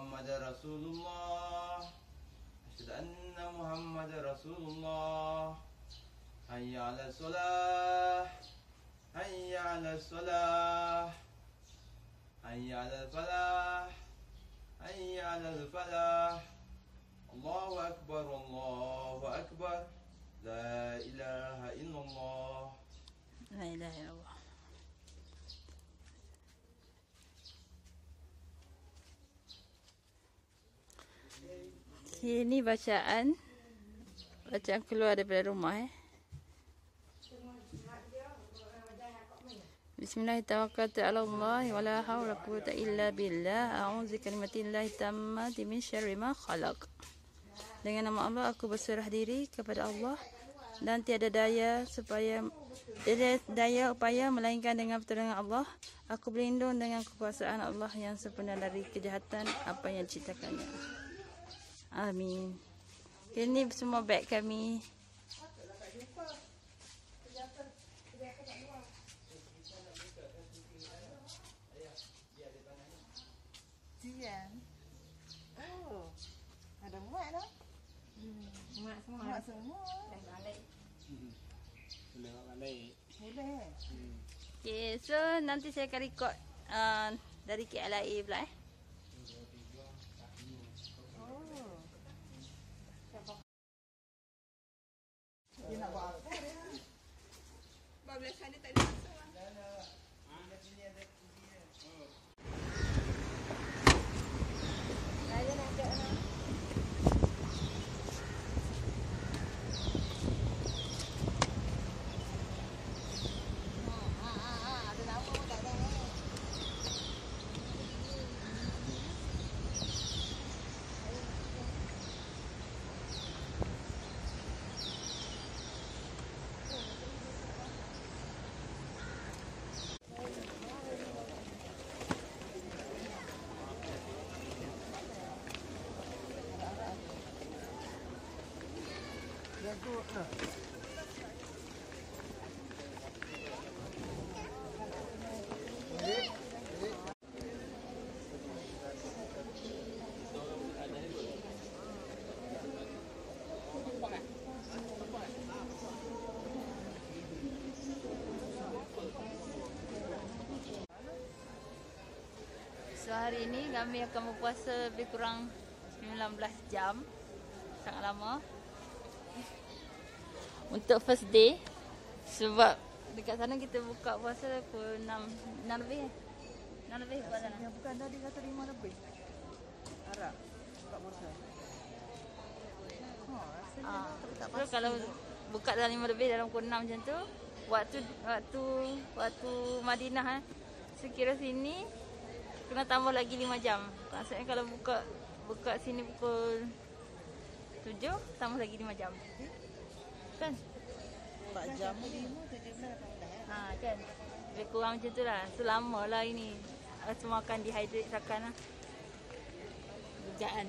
محمد رسول الله. أشهد أن محمد رسول الله. حي على الصلاة. حي على الصلاة. حي على الفلاح. حي على الفلاح. الله أكبر الله أكبر. لا إله إلا الله. La ilaha illallah. Ini bacaan bacaan keluar daripada rumah eh. Bismillahirrahmanirrahim. Wala haula quwwata illa billah. A'udzu kalimatillahi tammati min syarri ma khalaq. Dengan nama Allah aku berserah diri kepada Allah dan tiada daya supaya tiada daya upaya melainkan dengan pertolongan Allah. Aku berlindung dengan kekuasaan Allah yang sempurna dari kejahatan apa yang diciptakannya. Amin. Ini semua beg kami. Jian. Oh. Ada muat dah. Mak semua. Muat semua. Boleh makan baik. Boleh. Okay, so nanti saya akan record uh, dari KLIA pula eh. So hari ini kami akan berpuasa lebih kurang 19 jam. Sangat lama. Untuk first day sebab dekat sana kita buka puasa pukul 6 6 lebih. eh? 6 lebih buka sana. Yang bukan tadi kata lima lebih. Harap. Buka puasa. Oh, rasanya Ah. tak So kalau buka dalam 5 lebih dalam pukul 6 macam tu waktu waktu waktu Madinah eh. Sekira sini kena tambah lagi 5 jam. Maksudnya kalau buka buka sini pukul 7 tambah lagi 5 jam. Kan? 4 jam. Ha kan. Lebih kurang macam tu lah. Selama lah ini. Ah, Semua akan dehydrate sakan lah. Bujaan.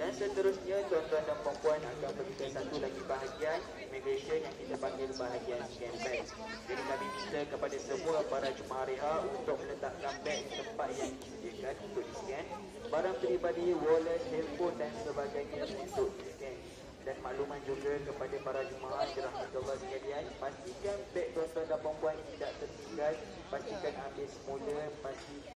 Dan seterusnya tuan-tuan dan puan akan pergi ke satu lagi bahagian immigration yang kita panggil bahagian scan bag. Jadi kami minta kepada semua para jemaah reha untuk meletakkan beg di tempat yang disediakan untuk di scan. Barang peribadi, wallet, handphone dan sebagainya untuk di scan. Dan makluman juga kepada para jemaah dirahmatullah sekalian, pastikan beg tuan-tuan dan puan tidak tertinggal, pastikan ambil semula, pasti